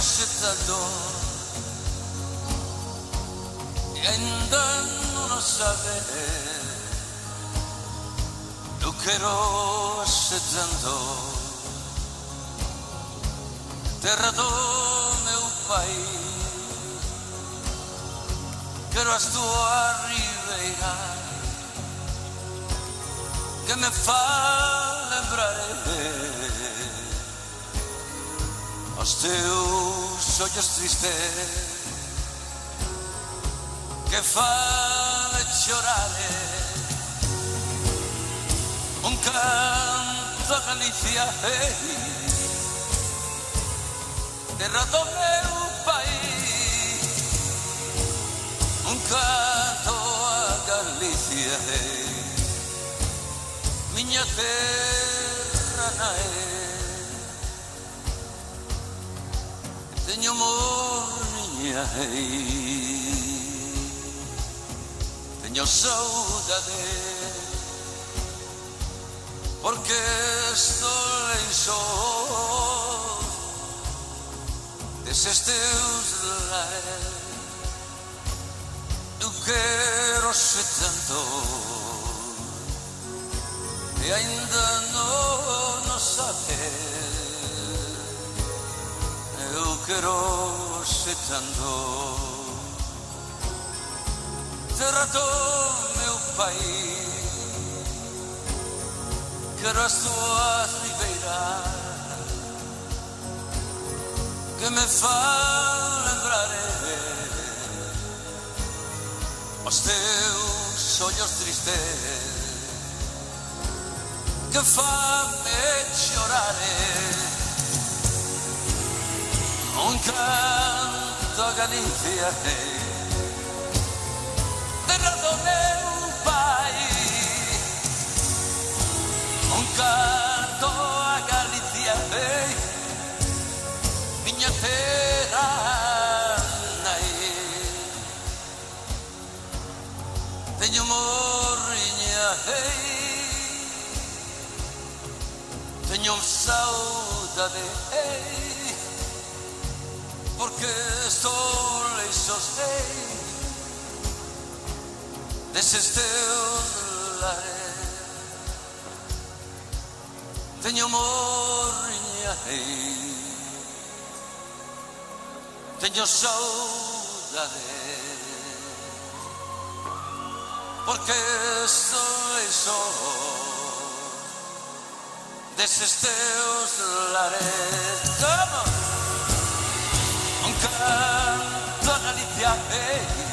aspettando e andando non sapere lo che ero aspettando terra dove un pai che lo arriverà che me fa lembrare Os teus ollos tristes Que fan chorales Un canto a Galicia hey, Terra do meu país Un canto a Galicia hey, Miña terra na é Senhor morninha saudade Porque estoy só Desses teus Tu quero ser tanto E ainda crosetando Terra do meu país Quero as tuas ribeiras Que me faz lembrar Os teus olhos tristes Que faz tanta Galícia é terra do meu pai Un canto a Galícia é minha terra nai. tenho morrinha é. tenho saudade é. Porque solely sustained. This is still life. Teño morriña more in your Porque soy só This is still life. Come on. Yeah.